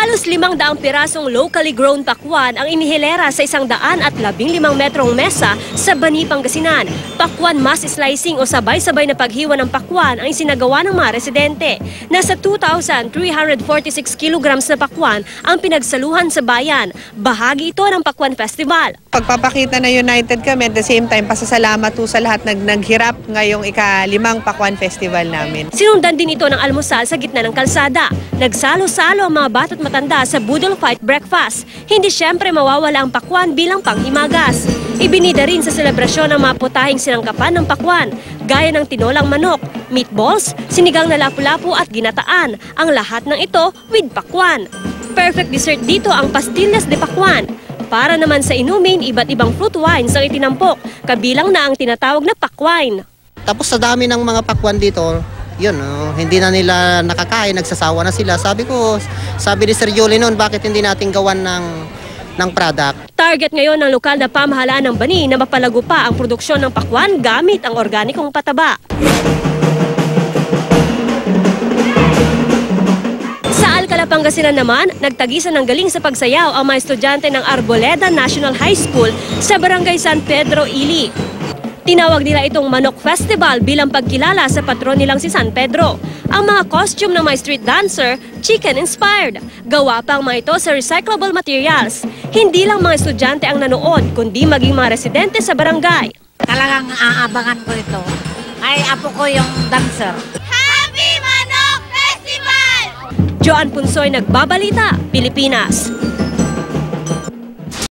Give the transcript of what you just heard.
Halos limang daang pirasong locally grown pakwan ang inihilera sa isang daan at labing limang metrong mesa sa Bani, Pangasinan. Pakwan mass slicing o sabay-sabay na paghiwa ng pakwan ang isinagawa ng mga residente. Nasa 2,346 kilograms na pakwan ang pinagsaluhan sa bayan. Bahagi ito ng Pakwan Festival. Pagpapakita na united kami at the same time pasasalamat po sa lahat nag naghirap ngayong ikalimang Pakwan Festival namin. Sinundan din ito ng almusal sa gitna ng kalsada. Nagsalo-salo ang mga bata't matanda sa Boodle Fight Breakfast. Hindi siyempre mawawala ang pakwan bilang panghimagas. Ibinida rin sa selebrasyon ang mga putahing sinangkapan ng pakwan, gaya ng tinolang manok, meatballs, sinigang na lapu-lapu at ginataan. Ang lahat ng ito with pakwan. Perfect dessert dito ang pastillas de pakwan. Para naman sa inumin, iba't ibang fruit wines ang itinampok, kabilang na ang tinatawag na pakwine. Tapos sa dami ng mga pakwan dito, yun, oh, hindi na nila nakakain, nagsasawa na sila. Sabi ko, sabi ni Sir Julie noon, bakit hindi natin gawan ng, ng product? Target ngayon ng lokal na pamahalaan ng Bani na mapalago pa ang produksyon ng pakwan gamit ang organikong pataba. Pangasinan naman, nagtagisan ng galing sa pagsayaw ang mga estudyante ng Arboleda National High School sa Barangay San Pedro, Ili. Tinawag nila itong Manok Festival bilang pagkilala sa patron nilang si San Pedro. Ang mga costume ng mga street dancer, chicken-inspired. Gawa pa ang mga ito sa recyclable materials. Hindi lang mga estudyante ang nanood, kundi maging mga residente sa barangay. Talagang aabangan ko ito. Ay, apo ko yung dancer. Joan Punsoy, Nagbabalita, Pilipinas.